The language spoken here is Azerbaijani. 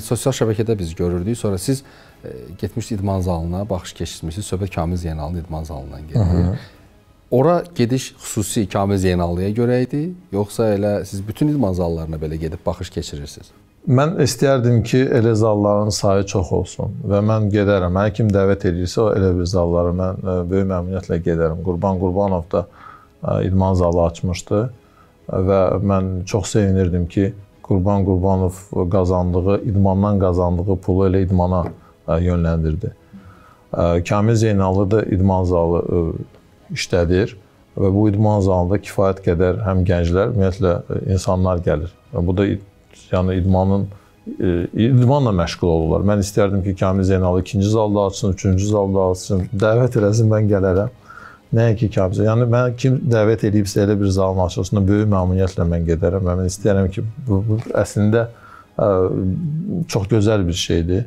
Sosial şəbəkədə biz görürdük. Sonra siz e, getmişdiniz idman zalına, baxış keçirmişsiniz. Söhbət Kamil Zeynalın idman zalından gedir. Ora gediş xüsusi Kamil Zeynallıya görə idi, yoxsa elə siz bütün idman zallarına belə gedib baxış keçirirsiniz? Mən istəyərdim ki, elə zalların sayı çox olsun və mən gedərəm. Məni kim dəvət edirsə, o elə bir zallara mən ə, böyük məmnuniyyətlə gedərəm. Qurban Qurbanov da ə, idman zalı açmışdı və mən çox sevinirdim ki, Qurban Qurbanov qazandığı, idmandan qazandığı pulu elə idmana ə, yönləndirdi. Ə, Kamil Zeynallı da idman zalı ə, işlədir və bu idman zalında kifayət qədər həm gənclər, ümumiyyətlə insanlar gəlir. Bu da yəni idmanın e, idmanla məşğul olurlar. Mən istərdim ki, Kamil Zeynal ikinci zalda açsın, üçüncü zalda açsın, dəvət eləsin, mən gələrəm. Nəinki Kamil Zeynal. Yəni mən kim dəvət edibsə elə bir zalın açılışına böyük məmnuniyyətlə mən gedərəm və mən istəyirəm ki, bu, bu əslində ə, çox gözəl bir şeydir.